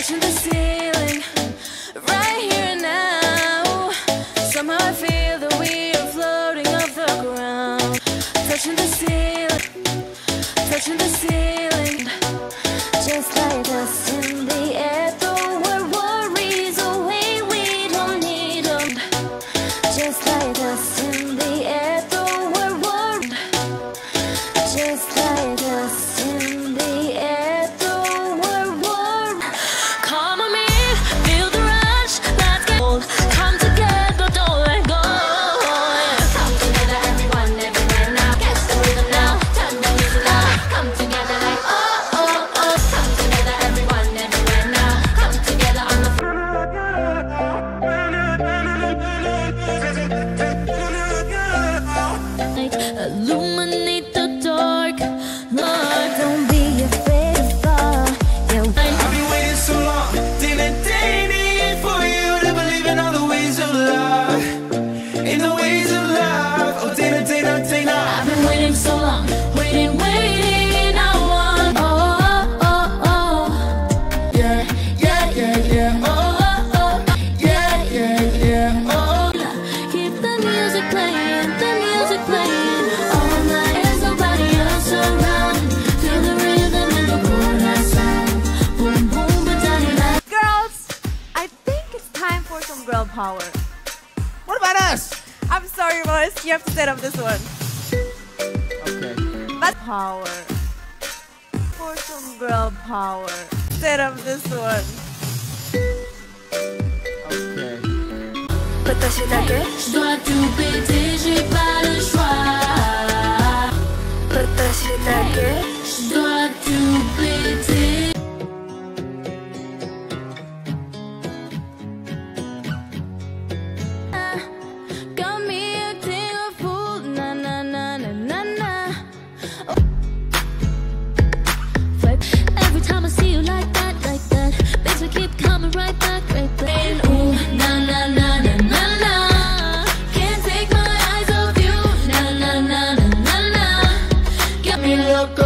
touching the ceiling right here and now. Somehow I feel that we are floating off the ground, touching the ceiling. lose. power. What about us? I'm sorry, boys. You have to set up this one. Okay. But power. For some girl power. Set up this one. Okay. Кто-то сюда, ты? Что?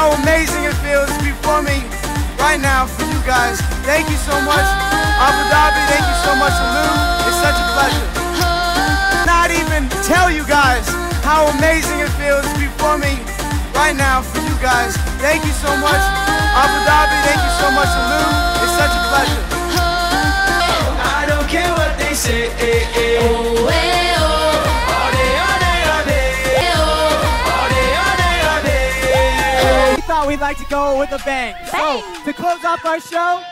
how amazing it feels to be performing right now for you guys. Thank you so much, Abu Dhabi. Thank you so much, Lou. It's such a pleasure. Not even tell you guys how amazing it feels to be performing right now for you guys. Thank you so much, Abu Dhabi. Thank you so we like to go with a bang. bang. So, to close off our show,